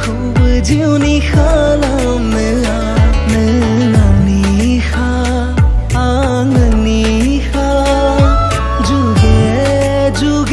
खूब जीवनी खाला मिला आंगनी खा जुगे जुगे